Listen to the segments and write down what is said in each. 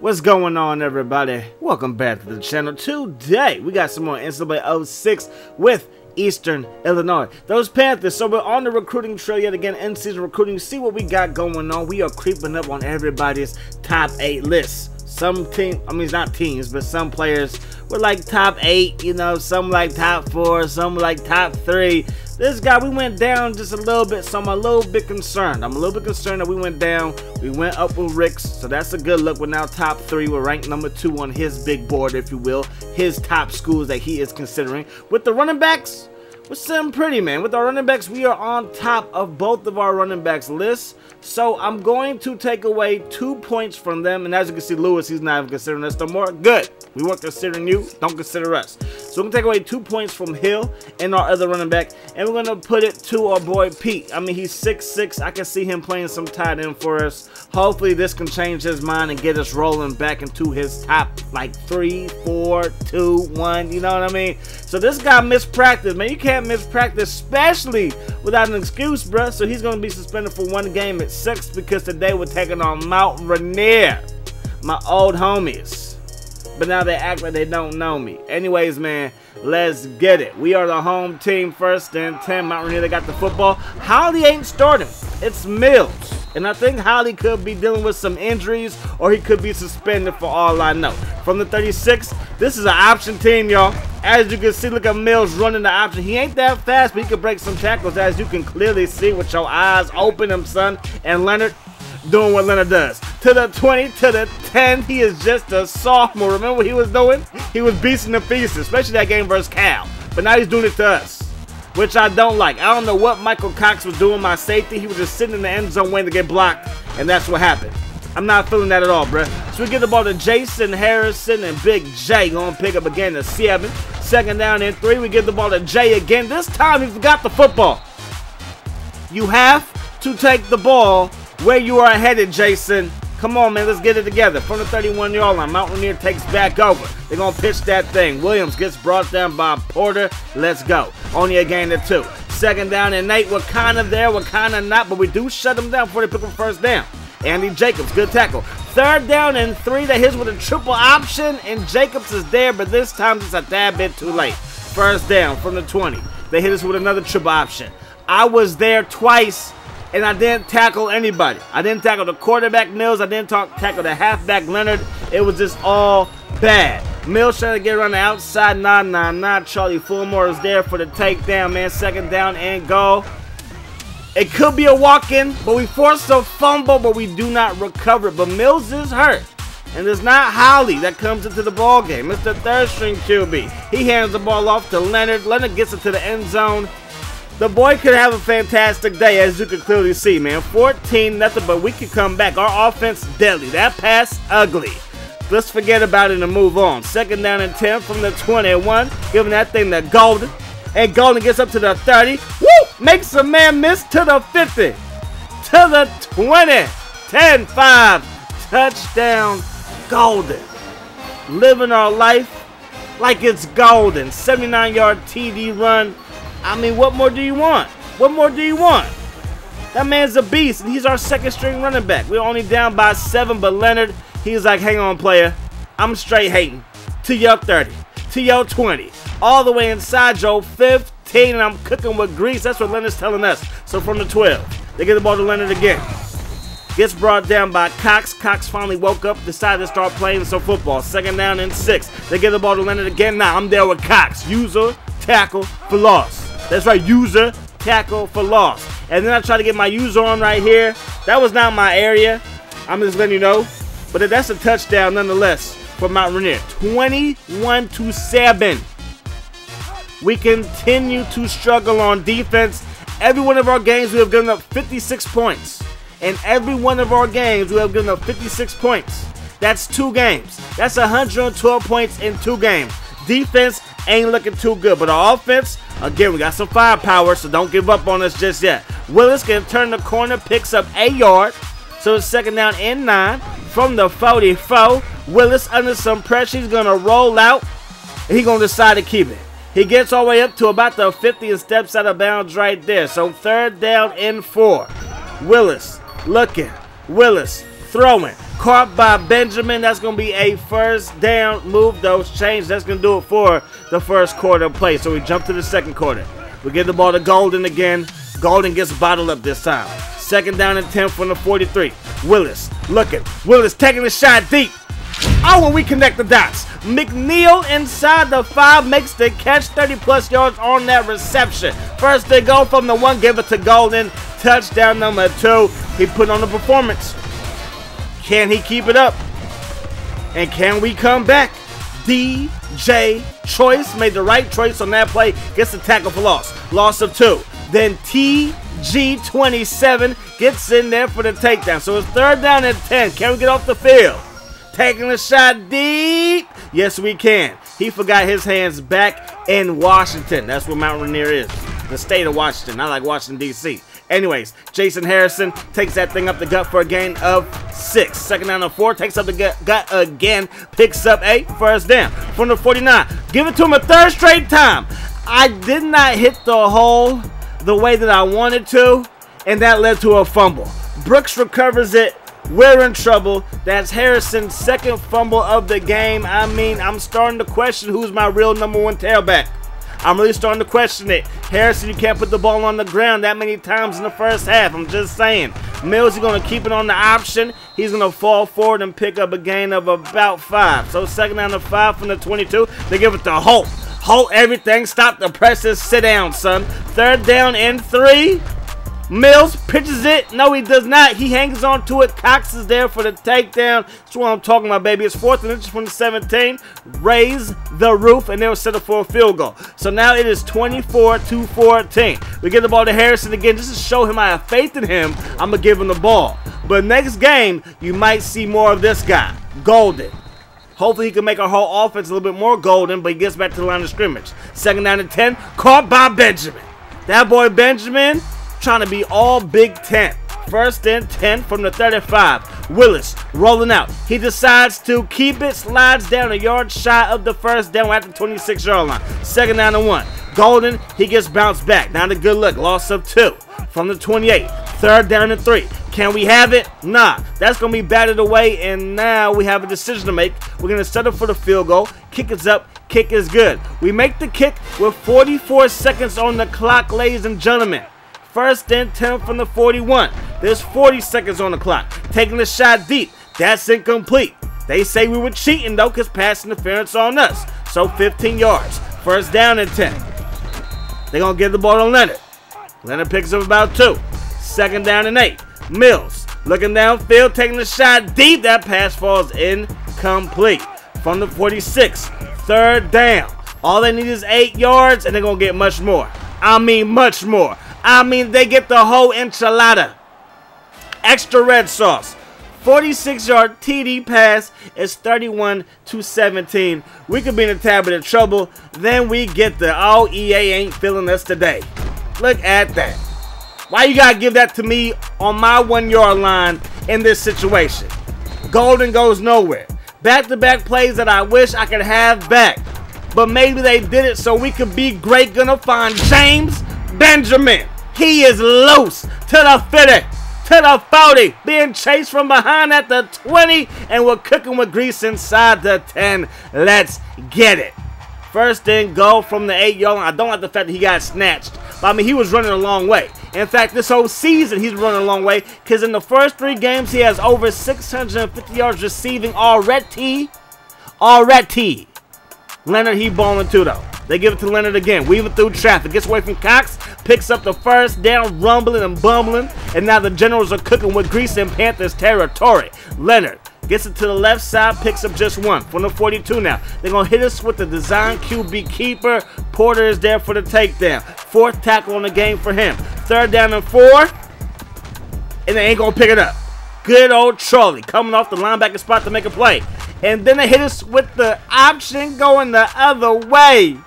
What's going on, everybody? Welcome back to the channel. Today, we got some more NCAA 06 with Eastern Illinois. Those Panthers, so we're on the recruiting trail yet again, in-season recruiting. See what we got going on. We are creeping up on everybody's top 8 lists. Some team, I mean, it's not teams, but some players were like top 8, you know, some like top 4, some like top 3. This guy, we went down just a little bit, so I'm a little bit concerned. I'm a little bit concerned that we went down. We went up with Ricks, so that's a good look. We're now top three. We're ranked number two on his big board, if you will, his top schools that he is considering. With the running backs, we're pretty, man. With our running backs, we are on top of both of our running backs lists. So I'm going to take away two points from them. And as you can see, Lewis, he's not even considering us no more. Good. We weren't considering you. Don't consider us. So we're going to take away two points from Hill and our other running back. And we're going to put it to our boy Pete. I mean, he's 6'6". I can see him playing some tight end for us. Hopefully this can change his mind and get us rolling back into his top like three, four, two, one. You know what I mean? So this guy missed practice, man. You can't miss practice, especially without an excuse, bruh. So he's going to be suspended for one game. It sucks because today we're taking on Mount Rainier, my old homies. But now they act like they don't know me. Anyways, man, let's get it. We are the home team first and 10. Mount Rainier, they got the football. Holly ain't starting. It's Mills. And I think Holly could be dealing with some injuries or he could be suspended for all I know. From the 36, this is an option team, y'all. As you can see, look at Mills running the option. He ain't that fast, but he can break some tackles, as you can clearly see with your eyes open him, son. And Leonard doing what Leonard does. To the 20, to the 10, he is just a sophomore. Remember what he was doing? He was beasting the feast, especially that game versus Cal. But now he's doing it to us which I don't like. I don't know what Michael Cox was doing my safety. He was just sitting in the end zone waiting to get blocked, and that's what happened. I'm not feeling that at all, bruh. So we get the ball to Jason Harrison and Big J gonna pick up again to seven. Second down and three. We give the ball to Jay again. This time he forgot the football. You have to take the ball where you are headed, Jason. Come on, man, let's get it together. From the 31-yard line, Mount Rainier takes back over. They're going to pitch that thing. Williams gets brought down by Porter. Let's go. Only a gain of two. Second down and eight. We're kind of there. We're kind of not, but we do shut them down before they pick up first down. Andy Jacobs, good tackle. Third down and three. That hits with a triple option, and Jacobs is there, but this time it's a tad bit too late. First down from the 20. They hit us with another triple option. I was there twice and I didn't tackle anybody. I didn't tackle the quarterback Mills. I didn't talk, tackle the halfback Leonard. It was just all bad. Mills trying to get around the outside. Nah, nah, nah. Charlie Fulmore is there for the takedown, man. Second down and goal. It could be a walk-in, but we force a fumble, but we do not recover. But Mills is hurt. And it's not Holly that comes into the ball game. It's the third string QB. He hands the ball off to Leonard. Leonard gets it to the end zone. The boy could have a fantastic day, as you can clearly see, man. 14 nothing, but we could come back. Our offense deadly. That pass ugly. Let's forget about it and move on. Second down and 10 from the 21. Giving that thing to Golden. And Golden gets up to the 30. Woo! Makes a man miss to the 50. To the 20. 10 5. Touchdown Golden. Living our life like it's golden. 79 yard TD run I mean, what more do you want? What more do you want? That man's a beast, and he's our second string running back. We're only down by seven, but Leonard, he's like, hang on, player. I'm straight hating. To your 30, to your 20, all the way inside your 15, and I'm cooking with grease. That's what Leonard's telling us. So from the 12, they get the ball to Leonard again. Gets brought down by Cox. Cox finally woke up, decided to start playing some football. Second down and six. They get the ball to Leonard again. Now I'm there with Cox. User, tackle for loss. That's right, user, tackle for loss. And then I try to get my user on right here. That was not my area. I'm just letting you know. But that's a touchdown nonetheless for Mount Rainier. 21 to 7. We continue to struggle on defense. Every one of our games, we have given up 56 points. In every one of our games, we have given up 56 points. That's two games. That's 112 points in two games. Defense ain't looking too good, but our offense, Again, we got some firepower, so don't give up on us just yet. Willis can turn the corner, picks up a yard. So it's second down and nine from the 44. Willis under some pressure. He's going to roll out. He's going to decide to keep it. He gets all the way up to about the 50 and steps out of bounds right there. So third down and four. Willis looking. Willis throwing. Caught by Benjamin. That's going to be a first down. Move those chains. That's going to do it for the first quarter play. So we jump to the second quarter. We give the ball to Golden again. Golden gets bottled up this time. Second down and 10 from the 43. Willis looking. Willis taking the shot deep. Oh, when we connect the dots. McNeil inside the five makes the catch 30 plus yards on that reception. First they go from the one, give it to Golden. Touchdown number two. He put on the performance. Can he keep it up? And can we come back? DJ Choice made the right choice on that play. Gets the tackle for loss. Loss of two. Then TG27 gets in there for the takedown. So it's third down and 10. Can we get off the field? Taking a shot deep. Yes, we can. He forgot his hands back in Washington. That's where Mount Rainier is. The state of Washington. Not like Washington, D.C. Anyways, Jason Harrison takes that thing up the gut for a gain of six. Second down and four, takes up the gut, again, picks up a first down from the 49. Give it to him a third straight time. I did not hit the hole the way that I wanted to, and that led to a fumble. Brooks recovers it. We're in trouble. That's Harrison's second fumble of the game. I mean, I'm starting to question who's my real number one tailback. I'm really starting to question it. Harrison, you can't put the ball on the ground that many times in the first half. I'm just saying. Mills is going to keep it on the option. He's going to fall forward and pick up a gain of about five. So second down to five from the 22. They give it to Holt. Holt everything. Stop the presses. Sit down, son. Third down and three. Mills pitches it. No, he does not. He hangs on to it. Cox is there for the takedown. That's what I'm talking about, baby. It's fourth and inches from the 17. Raise the roof, and they'll settle for a field goal. So now it is 24 to 14. We get the ball to Harrison again just to show him I have faith in him. I'm going to give him the ball. But next game, you might see more of this guy, Golden. Hopefully he can make our whole offense a little bit more golden, but he gets back to the line of scrimmage. Second down and 10, caught by Benjamin. That boy Benjamin trying to be all Big Ten. First and 10 from the 35. Willis rolling out. He decides to keep it, slides down a yard shy of the first down at the 26 yard line. Second down and one. Golden, he gets bounced back. Not a good look. Loss of two from the 28. Third down and three. Can we have it? Nah. That's going to be batted away, and now we have a decision to make. We're going to settle for the field goal. Kick is up. Kick is good. We make the kick with 44 seconds on the clock, ladies and gentlemen. First and 10 from the 41. There's 40 seconds on the clock. Taking the shot deep. That's incomplete. They say we were cheating though because pass interference on us. So 15 yards. First down and 10. They're going to give the ball to Leonard. Leonard picks up about two. Second down and eight. Mills looking downfield, taking the shot deep. That pass falls incomplete. From the 46. Third down. All they need is eight yards, and they're going to get much more. I mean, much more. I mean, they get the whole enchilada. Extra red sauce. 46 yard TD pass is 31 to 17. We could be in a tad bit of trouble. Then we get the oh EA ain't feeling us today. Look at that. Why you gotta give that to me on my one yard line in this situation? Golden goes nowhere. Back to back plays that I wish I could have back. But maybe they did it so we could be great. Gonna find James Benjamin. He is loose to the 50, to the 40, being chased from behind at the 20, and we're cooking with grease inside the 10. Let's get it. First and go from the 8 yard line. I don't like the fact that he got snatched. But I mean, he was running a long way. In fact, this whole season, he's running a long way because in the first three games, he has over 650 yards receiving already. Already. Leonard, he balling too, though. They give it to Leonard again. Weaving through traffic. Gets away from Cox. Picks up the first down, rumbling and bumbling. And now the Generals are cooking with grease in Panthers territory. Leonard gets it to the left side. Picks up just one. From the 42 now. They're going to hit us with the design QB keeper. Porter is there for the takedown. Fourth tackle on the game for him. Third down and four. And they ain't going to pick it up. Good old Charlie coming off the linebacker spot to make a play. And then they hit us with the option going the other way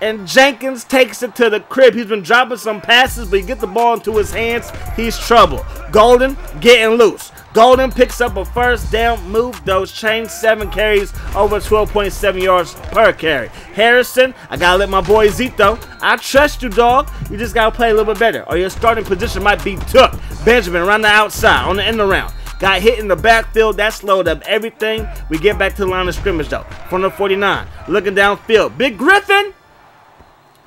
and Jenkins takes it to the crib. He's been dropping some passes, but he gets the ball into his hands. He's trouble. Golden getting loose. Golden picks up a first down, move those chains, seven carries, over 12.7 yards per carry. Harrison, I gotta let my boy Zito. I trust you, dog. You just gotta play a little bit better, or your starting position might be took. Benjamin around the outside on the end around. Got hit in the backfield. That slowed up everything. We get back to the line of scrimmage, though. From the 49. Looking downfield. Big Griffin.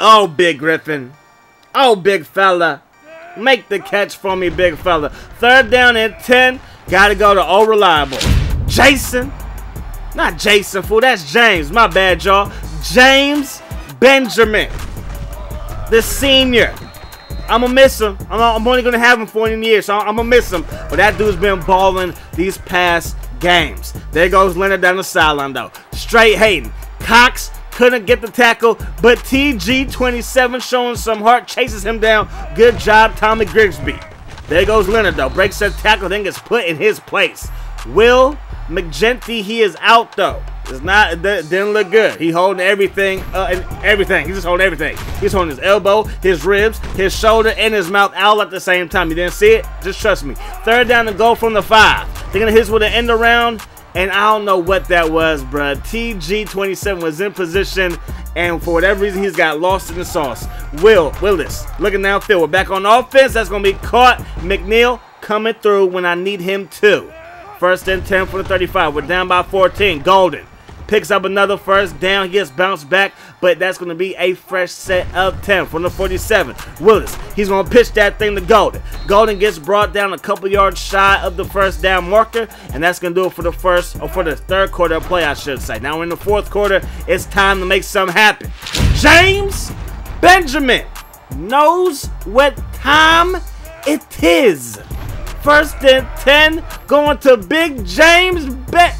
Oh, Big Griffin. Oh, big fella. Make the catch for me, big fella. Third down and 10. Got to go to all reliable. Jason. Not Jason, fool. That's James. My bad, y'all. James Benjamin. The senior. I'm gonna miss him. I'm, only gonna have him for in years, so I'm gonna miss him. But that dude's been balling these past games. There goes Leonard down the sideline though. Straight hating. Cox couldn't get the tackle, but TG27 showing some heart, chases him down. Good job, Tommy Grigsby. There goes Leonard though. Breaks that tackle, then gets put in his place. Will McGinty, he is out though. It's not, didn't look good. He holding everything, uh, and everything. He's just holding everything. He's holding his elbow, his ribs, his shoulder, and his mouth all at the same time. You didn't see it? Just trust me. Third down to go from the five. They're gonna hit us with an end around, and I don't know what that was, bruh. TG27 was in position, and for whatever reason, he's got lost in the sauce. Will Willis looking downfield. We're back on offense. That's gonna be caught. McNeil coming through when I need him to. First and 10 for the 35. We're down by 14. Golden picks up another first down. He gets bounced back, but that's going to be a fresh set of 10 from the 47. Willis, he's going to pitch that thing to Golden. Golden gets brought down a couple yards shy of the first down marker, and that's going to do it for the first, or for the third quarter of play, I should say. Now in the fourth quarter, it's time to make something happen. James Benjamin knows what time it is. First and 10, going to Big James Bet.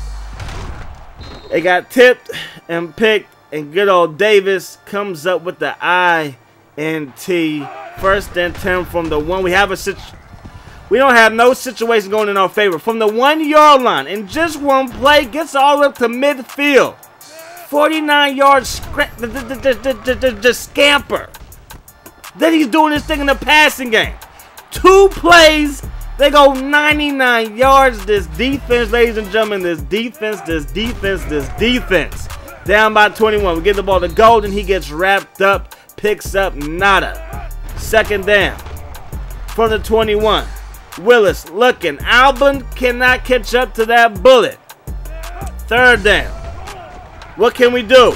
They got tipped and picked, and good old Davis comes up with the I and T. First and 10 from the one. We have a situation. We don't have no situation going in our favor. From the one yard line, in just one play, gets all up to midfield. 49 yards, the, the, the, the, scamper. Then he's doing this thing in the passing game. Two plays they go 99 yards. This defense, ladies and gentlemen, this defense, this defense, this defense. Down by 21. We get the ball to Golden. He gets wrapped up, picks up nada. Second down from the 21. Willis looking. Albin cannot catch up to that bullet. Third down. What can we do?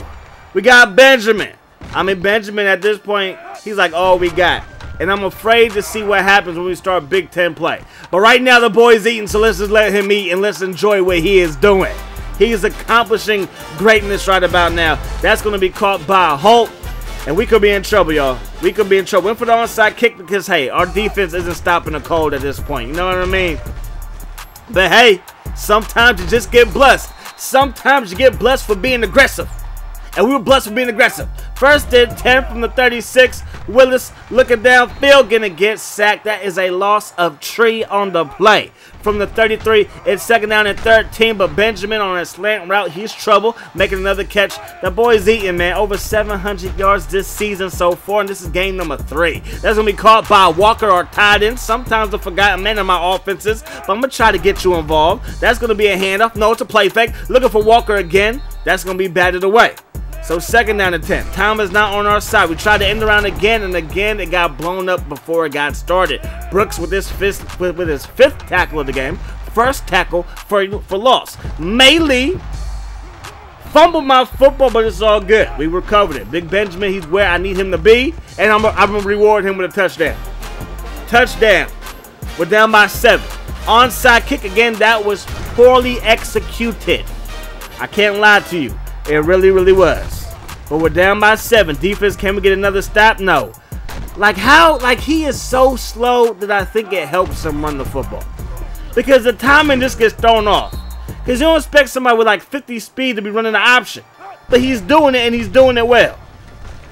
We got Benjamin. I mean, Benjamin at this point, he's like all we got and I'm afraid to see what happens when we start Big Ten play. But right now, the boy's eating, so let's just let him eat and let's enjoy what he is doing. He is accomplishing greatness right about now. That's going to be caught by Holt, and we could be in trouble, y'all. We could be in trouble. Went for the onside kick because, hey, our defense isn't stopping the cold at this point. You know what I mean? But hey, sometimes you just get blessed. Sometimes you get blessed for being aggressive and we were blessed for being aggressive. First and 10 from the 36. Willis looking downfield, gonna get sacked. That is a loss of tree on the play. From the 33, it's second down and 13, but Benjamin on a slant route, he's trouble, making another catch. The boy's eating, man. Over 700 yards this season so far, and this is game number three. That's gonna be caught by Walker or tied in. Sometimes I forgot man in my offenses, but I'm gonna try to get you involved. That's gonna be a handoff. No, it's a play fake. Looking for Walker again. That's gonna be batted away. So second down and 10. Time is not on our side. We tried to end the round again, and again it got blown up before it got started. Brooks with his fifth with, with his fifth tackle of the game. First tackle for, for loss. Maylee fumbled my football, but it's all good. We recovered it. Big Benjamin, he's where I need him to be, and I'm, I'm going to reward him with a touchdown. Touchdown. We're down by seven. Onside kick again. That was poorly executed. I can't lie to you. It really, really was. But we're down by seven. Defense, can we get another stop? No. Like how, like he is so slow that I think it helps him run the football. Because the timing just gets thrown off. Because you don't expect somebody with like 50 speed to be running the option. But he's doing it and he's doing it well.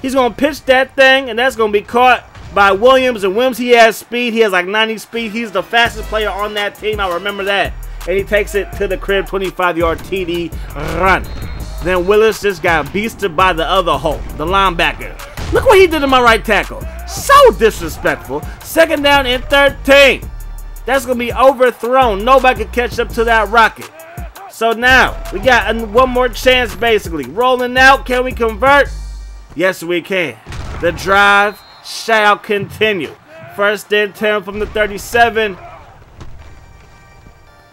He's going to pitch that thing and that's going to be caught by Williams. And Williams, he has speed. He has like 90 speed. He's the fastest player on that team. I remember that. And he takes it to the crib, 25 yard TD run. Then Willis just got beasted by the other Hulk, the linebacker. Look what he did to my right tackle. So disrespectful. Second down and 13. That's going to be overthrown. Nobody can catch up to that rocket. So now, we got one more chance basically. Rolling out, can we convert? Yes, we can. The drive shall continue. First and 10 from the 37.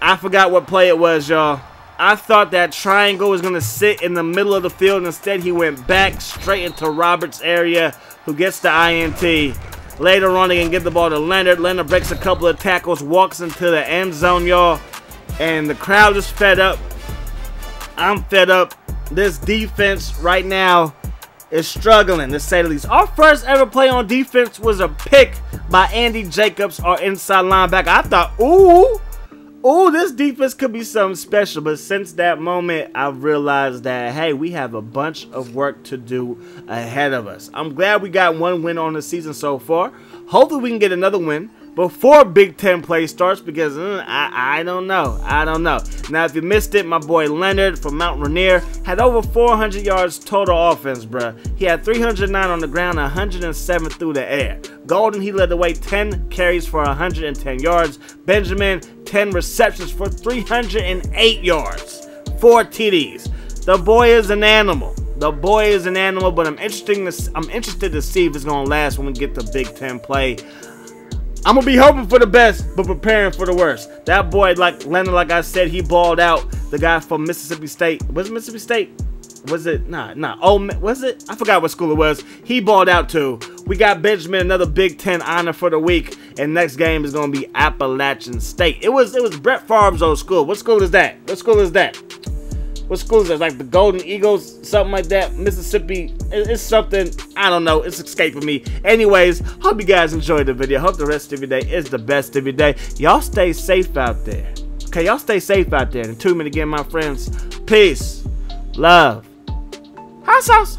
I forgot what play it was, y'all. I thought that triangle was going to sit in the middle of the field. Instead, he went back straight into Roberts' area, who gets the INT. Later on, they can get the ball to Leonard. Leonard breaks a couple of tackles, walks into the end zone, y'all. And the crowd is fed up. I'm fed up. This defense right now is struggling, to say the least. Our first ever play on defense was a pick by Andy Jacobs, our inside linebacker. I thought, ooh, ooh, this defense could be something special. But since that moment, I've realized that, hey, we have a bunch of work to do ahead of us. I'm glad we got one win on the season so far. Hopefully we can get another win before Big Ten play starts because mm, I, I don't know. I don't know. Now, if you missed it, my boy Leonard from Mount Rainier had over 400 yards total offense, bruh. He had 309 on the ground, 107 through the air. Golden, he led the way 10 carries for 110 yards. Benjamin, 10 receptions for 308 yards. Four TDs. The boy is an animal. The boy is an animal, but I'm interested to, I'm interested to see if it's gonna last when we get to Big Ten play. I'm gonna be hoping for the best, but preparing for the worst. That boy, like Leonard, like I said, he balled out. The guy from Mississippi State. Was it Mississippi State? Was it? Nah, nah. Oh, was it? I forgot what school it was. He balled out too. We got Benjamin, another Big Ten honor for the week. And next game is gonna be Appalachian State. It was it was Brett Favre's old school. What school is that? What school is that? What school is that? Like the Golden Eagles, something like that. Mississippi. It's something. I don't know. It's escaping me. Anyways, hope you guys enjoyed the video. Hope the rest of your day is the best of your day. Y'all stay safe out there. Okay, y'all stay safe out there. And two minutes again, my friends. Peace, love, hot sauce.